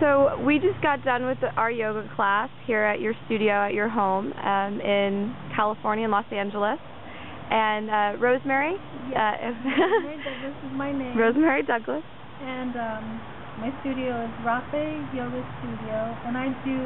So we just got done with our yoga class here at your studio at your home um, in California, in Los Angeles. And uh, Rosemary. Yes. Uh, Rosemary Douglas is my name. Rosemary Douglas. And um, my studio is Raphey Yoga Studio, and I do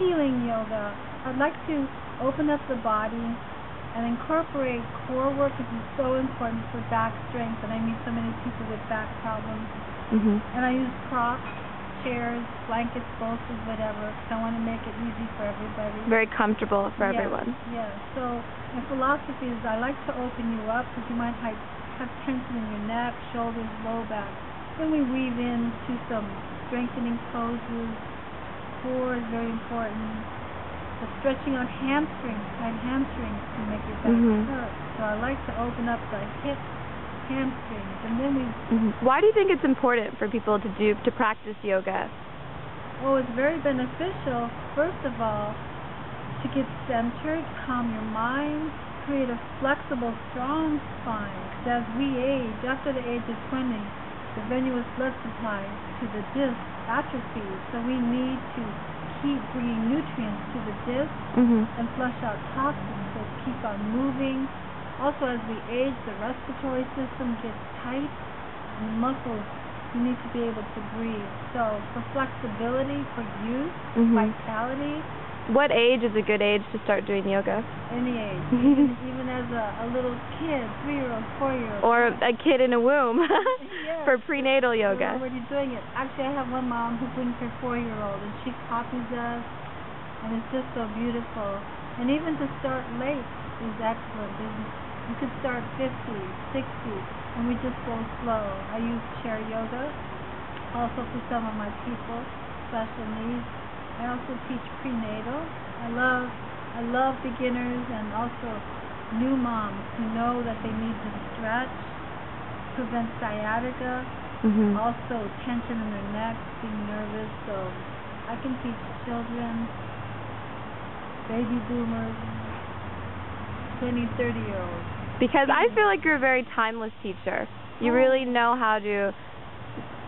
healing yoga. I'd like to open up the body and incorporate core work, which is so important for back strength. And I meet so many people with back problems. Mm-hmm. And I use props chairs, blankets, bolsters, whatever. I want to make it easy for everybody. Very comfortable for yes, everyone. Yeah. So my philosophy is I like to open you up because you might have, have tension in your neck, shoulders, low back. Then we weave into some strengthening poses. Core is very important. The stretching on hamstrings, tight hamstrings can make your back mm-hmm. hurt. So I like to open up the hips hamstrings, and then we. Mm-hmm. Why do you think it's important for people to do to practice yoga? Well, it's very beneficial. First of all, to get centered, calm your mind, create a flexible, strong spine. Because as we age, after the age of 20, the venous blood supply to the disc atrophies. So we need to keep bringing nutrients to the disc mm-hmm. and flush out toxins. So keep on moving, also, as we age, the respiratory system gets tight, and muscles, you need to be able to breathe. So, for flexibility, for youth, mm-hmm. vitality. What age is a good age to start doing yoga? Any age. even, even as a, a little kid, three year old, four year old. Or a kid in a womb yes. for prenatal yoga. We're already doing it. Actually, I have one mom who brings her four year old, and she copies us, and it's just so beautiful. And even to start late is excellent. There's you could start 50, 60, and we just go slow. I use chair yoga also for some of my people, special needs. I also teach prenatal. I love I love beginners and also new moms who know that they need to stretch, prevent sciatica, mm-hmm. also tension in their neck, being nervous. So I can teach children, baby boomers, 20, 30 year olds. Because I feel like you're a very timeless teacher. You oh. really know how to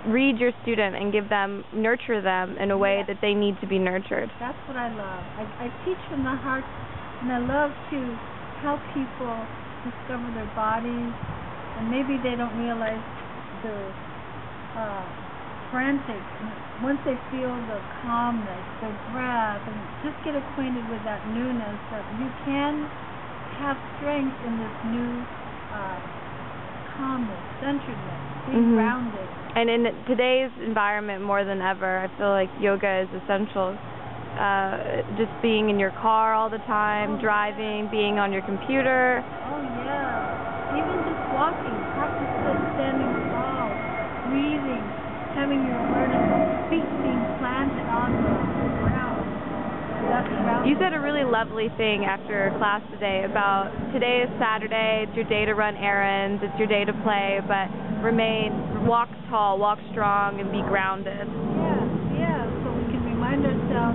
read your student and give them, nurture them in a way that they need to be nurtured. That's what I love. I, I teach from the heart, and I love to help people discover their bodies, and maybe they don't realize the uh, frantic. Once they feel the calmness, their breath, and just get acquainted with that newness that you can have strength in this new uh, calmness, centeredness, being mm-hmm. grounded. And in today's environment more than ever, I feel like yoga is essential. Uh, just being in your car all the time, oh, driving, yeah. being on your computer. Oh yeah, even just walking, practice standing tall, breathing, having your awareness, feet being planted on the you said a really lovely thing after class today about today is Saturday, it's your day to run errands, it's your day to play, but remain, walk tall, walk strong, and be grounded. Yeah, yeah, so we can remind ourselves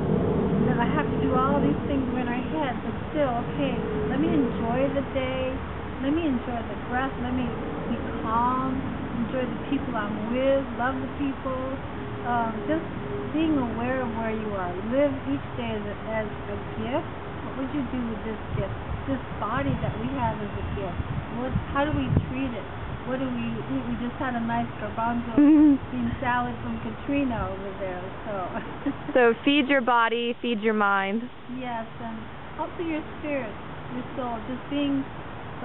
that I have to do all these things in our head, but still, okay, let me enjoy the day, let me enjoy the breath, let me be calm, enjoy the people I'm with, love the people, um, just being aware of where you are. Live each day as a, as a gift. What would you do with this gift? This body that we have is a gift. What? How do we treat it? What do we eat? We just had a nice garbanzo bean salad from Katrina over there. So. so feed your body, feed your mind. Yes, and also your spirit, your soul. Just being,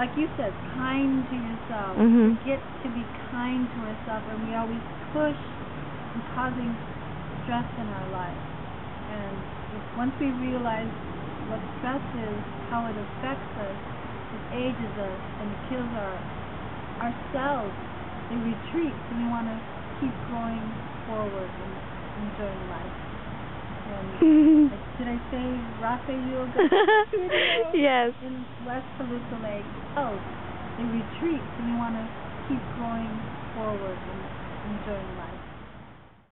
like you said, kind to yourself. Mm-hmm. Get to be kind to ourselves, and we always push and causing stress in our life. And if, once we realize what stress is, how it affects us, it ages us and it kills our our cells. They retreat, and we want to keep going forward and enjoying life. And did I say Raphey Yoga yes. in West Palouse Lake? Oh, they retreat, and we want to keep going forward and enjoying life.